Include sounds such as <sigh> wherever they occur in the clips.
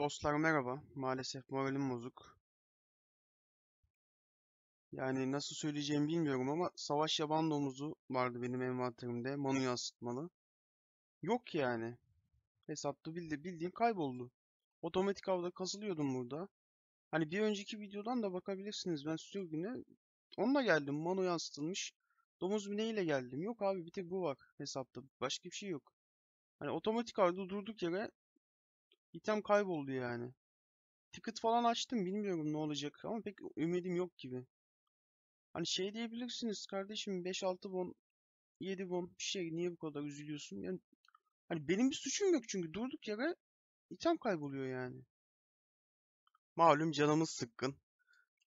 Dostlar merhaba. Maalesef moralim bozuk. Yani nasıl söyleyeceğimi bilmiyorum ama savaş yaban domuzu vardı benim envanterimde. Manu yansıtmalı. Yok yani. Hesapta bildi, bildiğin kayboldu. Otomatik avda kasılıyordum burada. Hani bir önceki videodan da bakabilirsiniz. Ben sürgüne onunla geldim. Manu yansıtılmış. Domuz bineğiyle geldim. Yok abi bir tek bu var hesapta. Başka bir şey yok. Hani otomatik avda durduk yere item kayboldu yani. Ticket falan açtım bilmiyorum ne olacak ama pek ümidim yok gibi. Hani şey diyebilirsiniz kardeşim 5-6 bon 7 bon bir şey niye bu kadar üzülüyorsun? Yani hani benim bir suçum yok çünkü durduk yere item kayboluyor yani. Malum canımız sıkkın.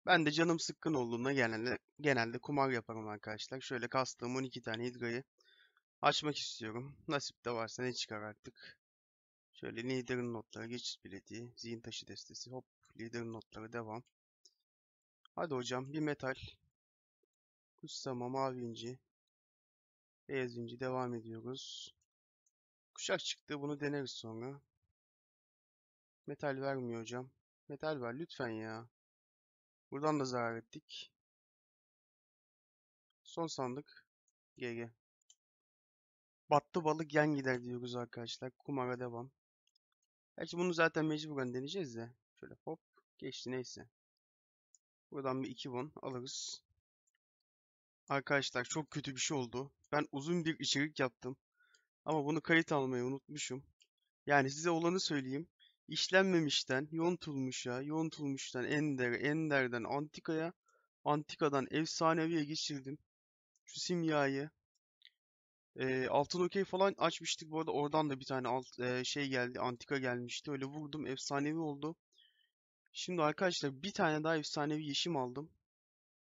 Ben de canım sıkkın olduğunda genelde genelde kumar yaparım arkadaşlar. Şöyle kastığım 12 tane hidrayı açmak istiyorum. Nasip de varsa ne çıkar artık. Şöyle liderin notları, geçiş bileti, zihin taşı destesi, hop liderin notları devam. Hadi hocam bir metal. Kutsama, mavi inci, beyaz inci devam ediyoruz. Kuşak çıktı bunu deneriz sonra. Metal vermiyor hocam. Metal ver lütfen ya. Buradan da zarar ettik. Son sandık. GG. Battı balık yan gider diyoruz arkadaşlar. Kumara devam. Gerçi bunu zaten mecburen deneyeceğiz de. Şöyle hop geçti neyse. Buradan bir 2 won alırız. Arkadaşlar çok kötü bir şey oldu. Ben uzun bir içerik yaptım. Ama bunu kayıt almayı unutmuşum. Yani size olanı söyleyeyim. İşlenmemişten, yontulmuşa, yontulmuştan Ender, Ender'den Antika'ya, Antika'dan Efsanevi'ye geçirdim. Şu simyayı. E, altın okey falan açmıştık. Bu arada oradan da bir tane alt, e, şey geldi. Antika gelmişti. Öyle vurdum. Efsanevi oldu. Şimdi arkadaşlar bir tane daha efsanevi yeşim aldım.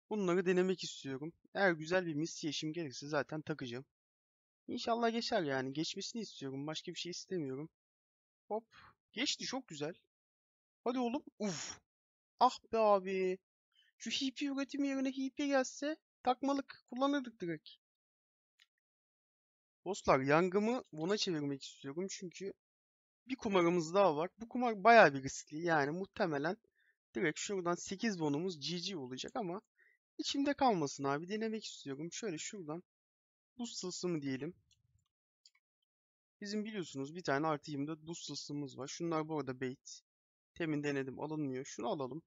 Bunları denemek istiyorum. Eğer güzel bir mis yeşim gelirse zaten takacağım. İnşallah geçer yani. Geçmesini istiyorum. Başka bir şey istemiyorum. Hop. Geçti çok güzel. Hadi oğlum. Uf. Ah be abi. Şu hipi üretimi yerine hipi gelse takmalık kullanırdık direkt. Dostlar yangımı buna çevirmek istiyorum çünkü bir kumarımız daha var. Bu kumar bayağı bir riskli yani muhtemelen direkt şuradan 8 bonumuz GG olacak ama içimde kalmasın abi denemek istiyorum. Şöyle şuradan buz tılsımı diyelim. Bizim biliyorsunuz bir tane artı 24 buz tılsımımız var. Şunlar bu arada bait. Temin denedim alınmıyor. Şunu alalım.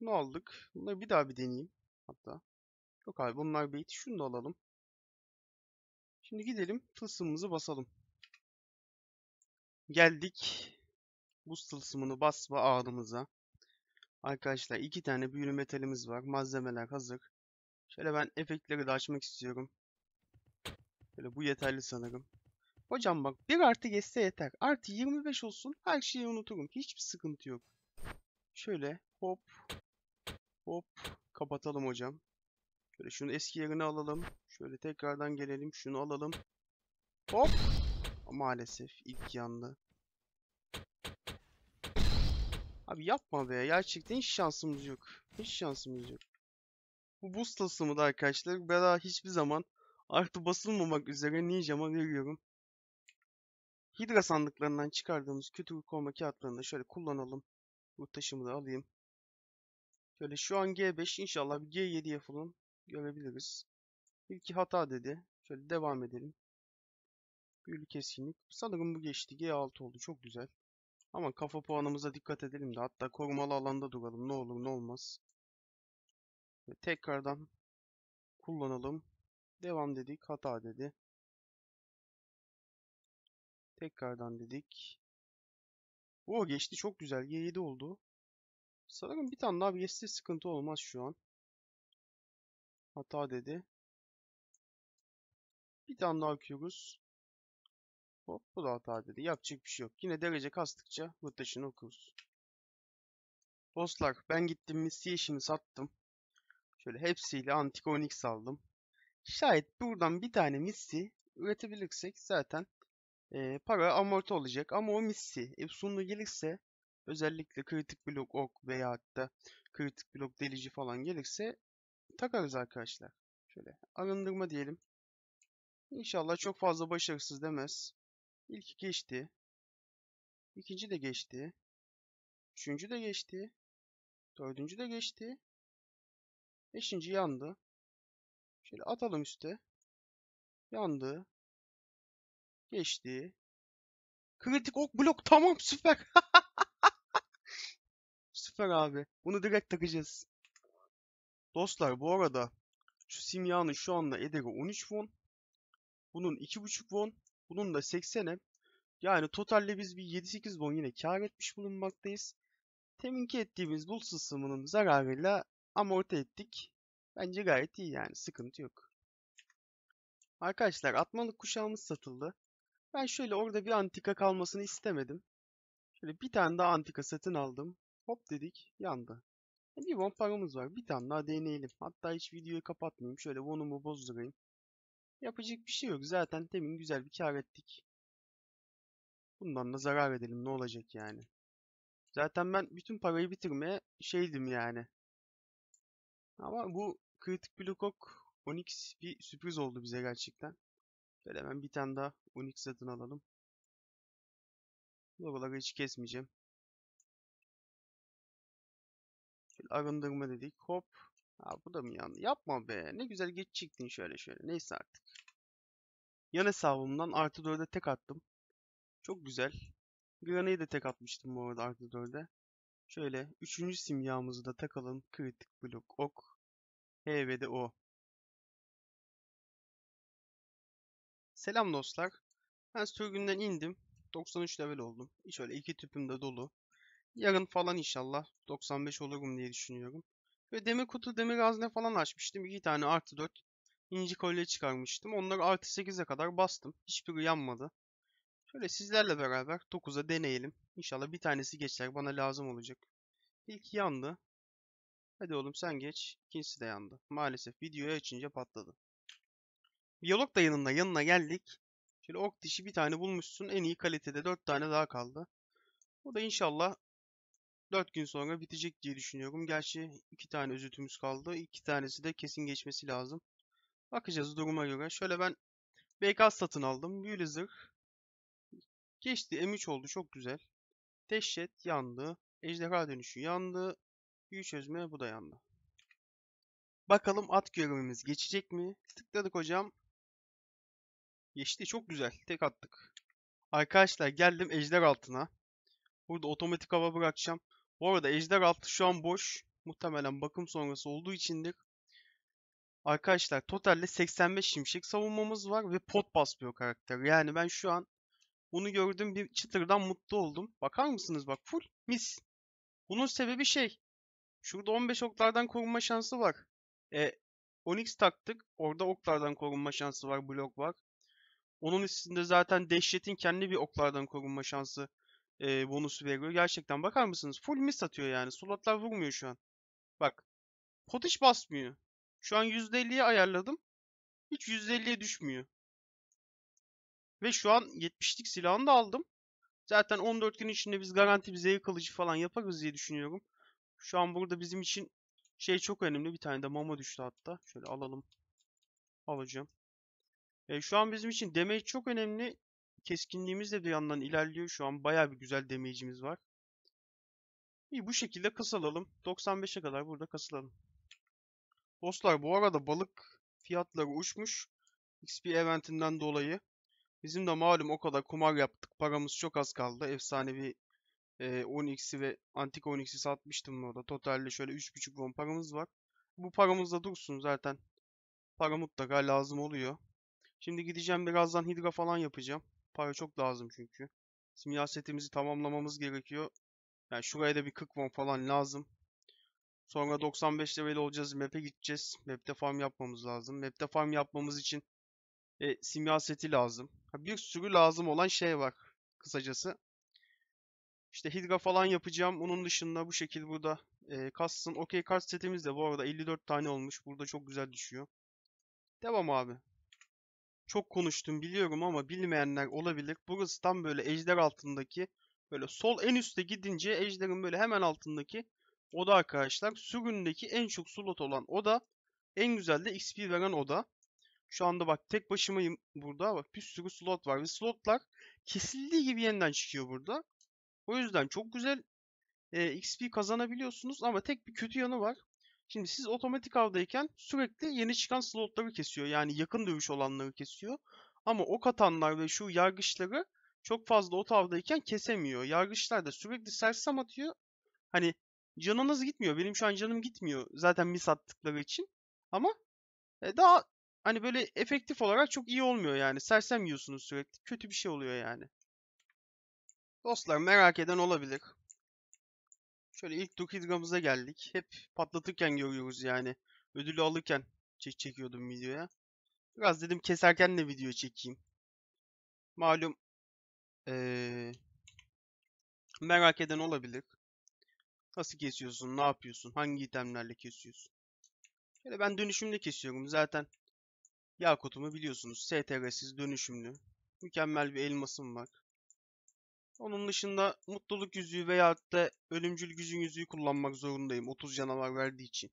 Bunu aldık. Bunları bir daha bir deneyeyim. Hatta. Yok abi bunlar bait. Şunu da alalım. Şimdi gidelim tılsımımızı basalım. Geldik buz tılsımını basma ağrımıza. Arkadaşlar iki tane büyülü metalimiz var. Malzemeler hazır. Şöyle ben efektleri de açmak istiyorum. Böyle bu yeterli sanırım. Hocam bak bir artı geçse yeter. Artı 25 olsun her şeyi unuturum. Hiçbir sıkıntı yok. Şöyle hop hop kapatalım hocam. Şöyle şunu eski yerine alalım. Şöyle tekrardan gelelim. Şunu alalım. Hop. Maalesef ilk yandı. Abi yapma be. Gerçekten hiç şansımız yok. Hiç şansımız yok. Bu buz tasımı da arkadaşlar. Ben daha hiçbir zaman artı basılmamak üzere Ninja'ma veriyorum. Hidra sandıklarından çıkardığımız kötü koruma kağıtlarını da şöyle kullanalım. Bu taşımı da alayım. Şöyle şu an G5 inşallah bir G7'ye falan görebiliriz. İlki hata dedi. Şöyle devam edelim. Büyülü keskinlik. Sanırım bu geçti. G6 oldu. Çok güzel. Ama kafa puanımıza dikkat edelim de. Hatta korumalı alanda duralım. Ne olur ne olmaz. Ve tekrardan kullanalım. Devam dedik. Hata dedi. Tekrardan dedik. O geçti. Çok güzel. G7 oldu. Sanırım bir tane daha geçse sıkıntı olmaz şu an. Hata dedi. Bir tane daha okuyoruz. Hop bu da hata dedi. Yapacak bir şey yok. Yine derece kastıkça rotation'ı okuruz. Dostlar ben gittim Misty işini sattım. Şöyle hepsiyle Antik Onyx aldım. Şayet buradan bir tane Misty üretebilirsek zaten e, para amorti olacak. Ama o Misty Epson'lu gelirse özellikle kritik blok ok veya hatta kritik blok delici falan gelirse takarız arkadaşlar. Şöyle arındırma diyelim. İnşallah çok fazla başarısız demez. İlk geçti. İkinci de geçti. Üçüncü de geçti. Dördüncü de geçti. Beşinci yandı. Şöyle atalım üste. Yandı. Geçti. Kritik ok blok tamam süper. <laughs> Süper abi. Bunu direkt takacağız. Dostlar bu arada şu simyanın şu anda ederi 13 won. Bunun 2.5 won. Bunun da 80'e. Yani totalde biz bir 7-8 won yine kar etmiş bulunmaktayız. Teminki ettiğimiz bul sısımının zararıyla amorti ettik. Bence gayet iyi yani sıkıntı yok. Arkadaşlar atmalık kuşağımız satıldı. Ben şöyle orada bir antika kalmasını istemedim. Şöyle bir tane daha antika satın aldım. Hop dedik yandı. Bir won paramız var. Bir tane daha deneyelim. Hatta hiç videoyu kapatmayayım. Şöyle won'umu bozdurayım. Yapacak bir şey yok. Zaten temin güzel bir kar ettik. Bundan da zarar edelim. Ne olacak yani. Zaten ben bütün parayı bitirmeye şeydim yani. Ama bu kritik blokok Onyx bir sürpriz oldu bize gerçekten. Şöyle hemen bir tane daha Onyx satın alalım. Buraları hiç kesmeyeceğim. Arındırma dedik. Hop. Ha bu da mı yandı? Yapma be. Ne güzel geçecektin şöyle şöyle. Neyse artık. Yan hesabımdan artı 4'e tek attım. Çok güzel. Grana'yı da tek atmıştım bu arada artı 4'e. Şöyle üçüncü simyamızı da takalım. Kritik blok ok. H ve de O. Selam dostlar. Ben sürgünden indim. 93 level oldum. Şöyle iki tüpüm de dolu. Yarın falan inşallah 95 olurum diye düşünüyorum. Ve demir kutu, demir hazne falan açmıştım. İki tane artı 4 inci kolye çıkarmıştım. Onları artı 8'e kadar bastım. Hiçbiri yanmadı. Şöyle sizlerle beraber 9'a deneyelim. İnşallah bir tanesi geçer. Bana lazım olacak. İlk yandı. Hadi oğlum sen geç. İkincisi de yandı. Maalesef videoyu açınca patladı. Biyolog da yanında. Yanına geldik. Şöyle ok dişi bir tane bulmuşsun. En iyi kalitede 4 tane daha kaldı. Bu da inşallah 4 gün sonra bitecek diye düşünüyorum. Gerçi 2 tane özütümüz kaldı. 2 tanesi de kesin geçmesi lazım. Bakacağız duruma göre. Şöyle ben BK satın aldım. Büyülü. Geçti. M3 oldu. Çok güzel. Dehşet yandı. Ejderha dönüşü yandı. Büyü çözme bu da yandı. Bakalım at görevimiz geçecek mi? Tıkladık hocam. Geçti. Çok güzel. Tek attık. Arkadaşlar geldim ejder altına. Burada otomatik hava bırakacağım. Bu arada ejder altı şu an boş. Muhtemelen bakım sonrası olduğu içindir. Arkadaşlar totalde 85 şimşek savunmamız var ve pot basmıyor karakter. Yani ben şu an bunu gördüm bir çıtırdan mutlu oldum. Bakar mısınız bak full mis. Bunun sebebi şey. Şurada 15 oklardan korunma şansı var. E, Onyx taktık. Orada oklardan korunma şansı var. Blok var. Onun üstünde zaten dehşetin kendi bir oklardan korunma şansı e, bonusu veriyor. Gerçekten bakar mısınız? Full miss atıyor yani. Slotlar vurmuyor şu an. Bak. Pot hiç basmıyor. Şu an %50'ye ayarladım. Hiç %50'ye düşmüyor. Ve şu an 70'lik silahını da aldım. Zaten 14 gün içinde biz garanti bir kılıcı falan yaparız diye düşünüyorum. Şu an burada bizim için şey çok önemli. Bir tane de mama düştü hatta. Şöyle alalım. Alacağım. E, şu an bizim için damage çok önemli. Keskinliğimiz de bir yandan ilerliyor. Şu an bayağı bir güzel damage'imiz var. İyi bu şekilde kasılalım. 95'e kadar burada kasılalım. Dostlar bu arada balık fiyatları uçmuş. XP eventinden dolayı. Bizim de malum o kadar kumar yaptık. Paramız çok az kaldı. Efsanevi e, 10x'i ve antik 10x'i satmıştım orada. Totalde şöyle 3.5 won paramız var. Bu paramız da dursun zaten. Para mutlaka lazım oluyor. Şimdi gideceğim birazdan hidra falan yapacağım. Para çok lazım çünkü. Simya setimizi tamamlamamız gerekiyor. Yani şuraya da bir 40 won falan lazım. Sonra 95 level olacağız. Map'e gideceğiz. Map'te farm yapmamız lazım. Map'te farm yapmamız için e, simya seti lazım. Ha, bir sürü lazım olan şey var. Kısacası. İşte hidra falan yapacağım. Onun dışında bu şekilde burada e, custom OK kart setimiz de bu arada 54 tane olmuş. Burada çok güzel düşüyor. Devam abi. Çok konuştum biliyorum ama bilmeyenler olabilir. Burası tam böyle ejder altındaki böyle sol en üstte gidince ejderin böyle hemen altındaki oda arkadaşlar. Sürgündeki en çok slot olan oda. En güzel de XP veren oda. Şu anda bak tek başımayım burada. Bak bir sürü slot var ve slotlar kesildiği gibi yeniden çıkıyor burada. O yüzden çok güzel. e, XP kazanabiliyorsunuz ama tek bir kötü yanı var. Şimdi siz otomatik avdayken sürekli yeni çıkan slotları kesiyor. Yani yakın dövüş olanları kesiyor. Ama ok atanlar ve şu yargıçları çok fazla ot avdayken kesemiyor. Yargıçlar da sürekli sersem atıyor. Hani canınız gitmiyor. Benim şu an canım gitmiyor. Zaten mis attıkları için. Ama e, daha hani böyle efektif olarak çok iyi olmuyor yani. Sersem yiyorsunuz sürekli. Kötü bir şey oluyor yani. Dostlar merak eden olabilir. Şöyle ilk tur Hidra'mıza geldik. Hep patlatırken görüyoruz yani. Ödülü alırken çek çekiyordum videoya. Biraz dedim keserken de video çekeyim. Malum ee, merak eden olabilir. Nasıl kesiyorsun? Ne yapıyorsun? Hangi itemlerle kesiyorsun? Şöyle ben dönüşümle kesiyorum. Zaten Yakut'umu biliyorsunuz. STR'siz dönüşümlü. Mükemmel bir elmasım var. Onun dışında mutluluk yüzüğü veya da ölümcül gücün yüzüğü kullanmak zorundayım. 30 canavar verdiği için.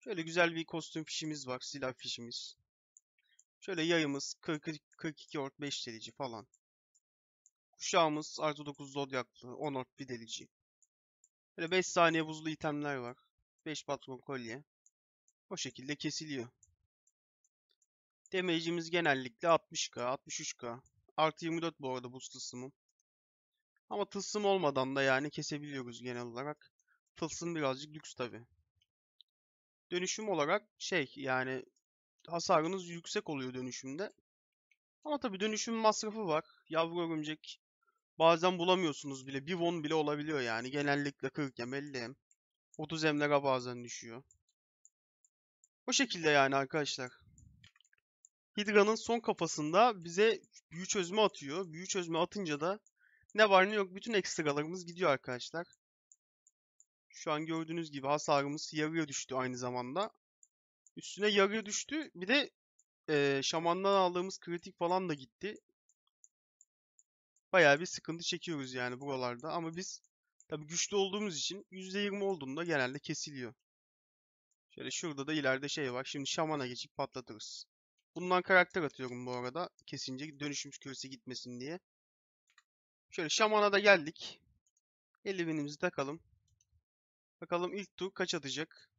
Şöyle güzel bir kostüm fişimiz var. Silah fişimiz. Şöyle yayımız 40, 42 ort 5 delici falan. Kuşağımız artı 9 zodyaklı 10 ort bir delici. Böyle 5 saniye buzlu itemler var. 5 patron kolye. O şekilde kesiliyor. Damage'imiz genellikle 60k, 63k. Artı 24 bu arada buz tılsımım. Ama tılsım olmadan da yani kesebiliyoruz genel olarak. Tılsım birazcık lüks tabi. Dönüşüm olarak şey yani hasarınız yüksek oluyor dönüşümde. Ama tabi dönüşüm masrafı var. Yavru örümcek bazen bulamıyorsunuz bile. Bir won bile olabiliyor yani. Genellikle 40 em 50 em. 30 emlere bazen düşüyor. O şekilde yani arkadaşlar. Hydra'nın son kafasında bize büyü çözme atıyor. Büyü çözme atınca da ne var ne yok bütün ekstralarımız gidiyor arkadaşlar. Şu an gördüğünüz gibi hasarımız yarıya düştü aynı zamanda. Üstüne yarıya düştü. Bir de e, şamandan aldığımız kritik falan da gitti. Bayağı bir sıkıntı çekiyoruz yani buralarda. Ama biz tabi güçlü olduğumuz için %20 olduğunda genelde kesiliyor. Şöyle şurada da ileride şey var. Şimdi şamana geçip patlatırız. Bundan karakter atıyorum bu arada. Kesince dönüşüm küresi gitmesin diye. Şöyle şamana da geldik. Eldivenimizi takalım. Bakalım ilk tur kaç atacak.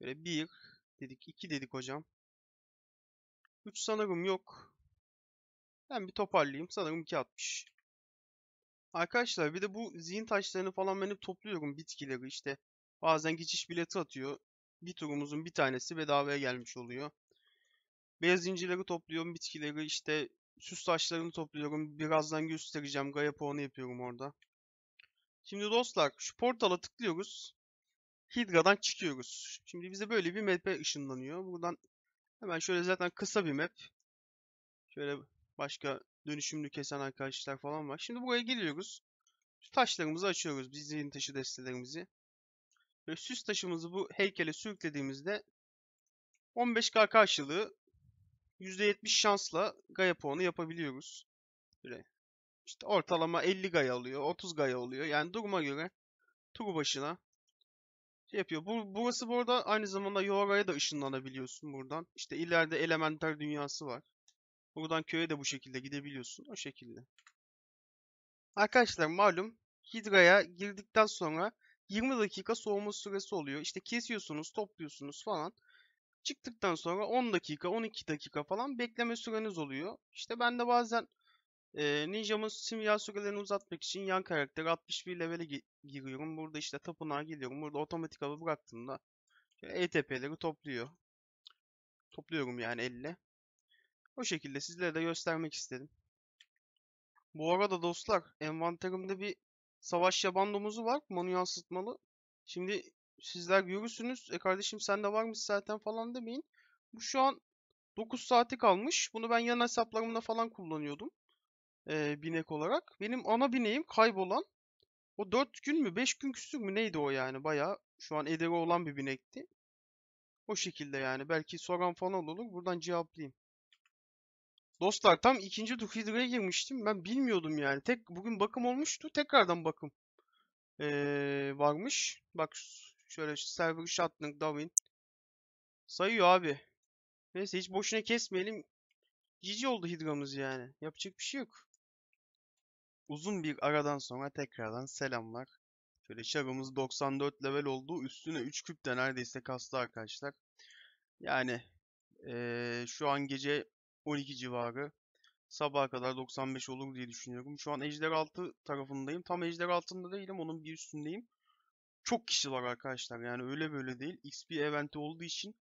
Böyle 1 dedik, 2 dedik hocam. 3 sanırım yok. Ben bir toparlayayım. Sanırım 2 atmış. Arkadaşlar bir de bu zihin taşlarını falan ben topluyorum bitkileri işte. Bazen geçiş bileti atıyor. Bir turumuzun bir tanesi bedavaya gelmiş oluyor. Beyaz incileri topluyorum, bitkileri işte süs taşlarını topluyorum. Birazdan göstereceğim. Gaia puanı yapıyorum orada. Şimdi dostlar şu portala tıklıyoruz. Hydra'dan çıkıyoruz. Şimdi bize böyle bir map'e ışınlanıyor. Buradan hemen şöyle zaten kısa bir map. Şöyle başka dönüşümlü kesen arkadaşlar falan var. Şimdi buraya geliyoruz. Şu taşlarımızı açıyoruz. Biz zihin taşı destelerimizi. Ve süs taşımızı bu heykele sürüklediğimizde 15k karşılığı %70 şansla Gaia puanı yapabiliyoruz. Böyle işte ortalama 50 Gaia alıyor, 30 Gaia oluyor. Yani duruma göre tur başına şey yapıyor. Bu, burası bu arada aynı zamanda Yora'ya da ışınlanabiliyorsun buradan. İşte ileride elementer dünyası var. Buradan köye de bu şekilde gidebiliyorsun. O şekilde. Arkadaşlar malum Hydra'ya girdikten sonra 20 dakika soğuma süresi oluyor. İşte kesiyorsunuz, topluyorsunuz falan. Çıktıktan sonra 10 dakika, 12 dakika falan bekleme süreniz oluyor. İşte ben de bazen e, Ninja'mın simya sürelerini uzatmak için yan karakteri 61 levele gi giriyorum. Burada işte tapınağa geliyorum. Burada otomatik avı bıraktığımda ETP'leri topluyor. Topluyorum yani elle. O şekilde sizlere de göstermek istedim. Bu arada dostlar envanterimde bir savaş yaban domuzu var. Manu yansıtmalı. Şimdi sizler görürsünüz. E kardeşim sende varmış zaten falan demeyin. Bu şu an 9 saati kalmış. Bunu ben yan hesaplarımda falan kullanıyordum. E, binek olarak. Benim ana bineğim kaybolan. O 4 gün mü 5 gün küsür mü neydi o yani. Baya şu an ederi olan bir binekti. O şekilde yani. Belki soran falan olur. Buradan cevaplayayım. Dostlar tam ikinci Duhidra'ya girmiştim. Ben bilmiyordum yani. Tek bugün bakım olmuştu. Tekrardan bakım ee, varmış. Bak şöyle server shutdown Darwin. Sayıyor abi. Neyse hiç boşuna kesmeyelim. Cici oldu Hidra'mız yani. Yapacak bir şey yok. Uzun bir aradan sonra tekrardan selamlar. Şöyle şarımız 94 level oldu. Üstüne 3 küp de neredeyse kastı arkadaşlar. Yani eee, şu an gece 12 civarı. Sabaha kadar 95 olur diye düşünüyorum. Şu an Ejder altı tarafındayım. Tam Ejder altında değilim. Onun bir üstündeyim. Çok kişi var arkadaşlar. Yani öyle böyle değil. XP eventi olduğu için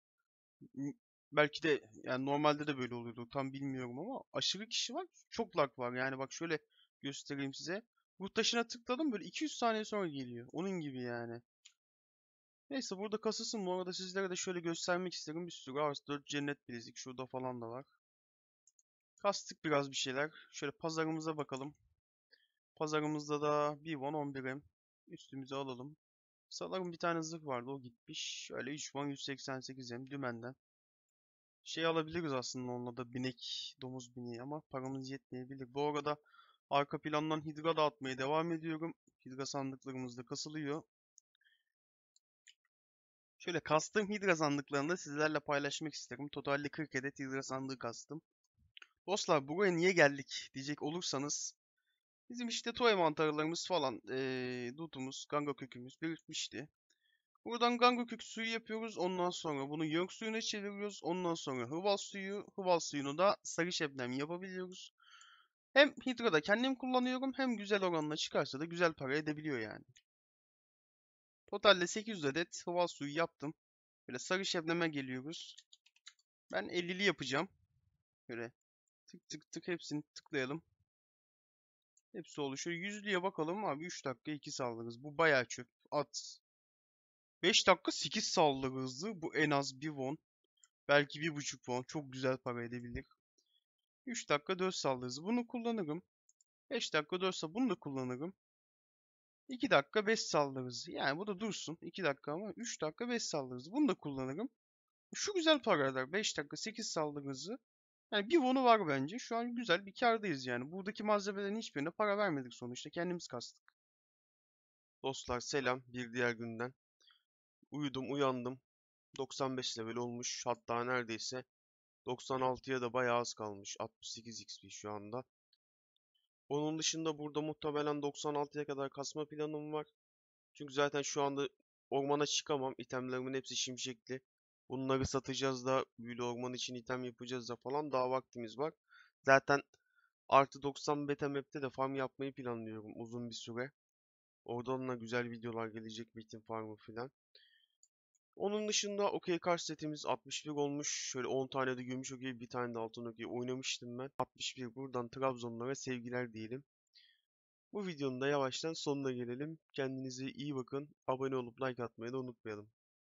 belki de yani normalde de böyle oluyordu. Tam bilmiyorum ama aşırı kişi var. Çok lag var. Yani bak şöyle göstereyim size. Bu taşına tıkladım böyle 200 saniye sonra geliyor. Onun gibi yani. Neyse burada kasasın. Bu arada sizlere de şöyle göstermek isterim. Bir sürü Ars 4 cennet bilezik şurada falan da var. Kastık biraz bir şeyler. Şöyle pazarımıza bakalım. Pazarımızda da bir won 11M. Üstümüze alalım. Sanırım bir tane zırh vardı o gitmiş. Şöyle 3 won 188M dümenden. Şey alabiliriz aslında onunla da binek, domuz bineği ama paramız yetmeyebilir. Bu arada arka plandan hidra dağıtmaya devam ediyorum. Hidra sandıklarımız da kasılıyor. Şöyle kastığım hidra sandıklarını da sizlerle paylaşmak isterim. Totalde 40 adet hidra sandığı kastım. Dostlar buraya niye geldik diyecek olursanız bizim işte toy mantarlarımız falan eee dutumuz, ganga kökümüz birikmişti. Buradan ganga kök suyu yapıyoruz. Ondan sonra bunu yörük suyuna çeviriyoruz. Ondan sonra hıval suyu, hıval suyunu da sarı şebnem yapabiliyoruz. Hem hidrada kendim kullanıyorum hem güzel oranla çıkarsa da güzel para edebiliyor yani. Totalde 800 adet hıval suyu yaptım. Böyle sarı şebneme geliyoruz. Ben 50'li yapacağım. Böyle tık tık tık hepsini tıklayalım. Hepsi oluşuyor. Yüzlüye bakalım abi 3 dakika 2 saldırırız. Bu bayağı çöp. At. 5 dakika 8 saldırı hızı. Bu en az 1 won. Belki 1.5 won. Çok güzel para edebilir. 3 dakika 4 saldırı hızı. Bunu kullanırım. 5 dakika 4 saldırı. Bunu da kullanırım. 2 dakika 5 saldırı hızı. Yani bu da dursun. 2 dakika ama 3 dakika 5 saldırı hızı. Bunu da kullanırım. Şu güzel para eder. 5 dakika 8 saldırı hızı. Yani bir won'u var bence. Şu an güzel bir kârdayız yani. Buradaki malzemelerin hiçbirine para vermedik sonuçta. Kendimiz kastık. Dostlar selam bir diğer günden. Uyudum uyandım. 95 level olmuş. Hatta neredeyse 96'ya da bayağı az kalmış. 68 XP şu anda. Onun dışında burada muhtemelen 96'ya kadar kasma planım var. Çünkü zaten şu anda ormana çıkamam. İtemlerimin hepsi şimşekli. Bunları satacağız da büyülü orman için item yapacağız da falan daha vaktimiz var. Zaten artı 90 beta map'te de farm yapmayı planlıyorum uzun bir süre. Oradan da güzel videolar gelecek metin farmı filan. Onun dışında okey kart setimiz 61 olmuş. Şöyle 10 tane de gümüş okey, bir tane de altın okey oynamıştım ben. 61 buradan Trabzonlara sevgiler diyelim. Bu videonun da yavaştan sonuna gelelim. Kendinize iyi bakın. Abone olup like atmayı da unutmayalım.